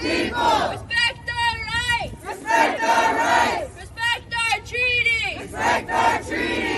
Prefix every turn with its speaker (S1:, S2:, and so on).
S1: people! Respect our rights! Respect our rights! Respect our treaties! Respect our treaties!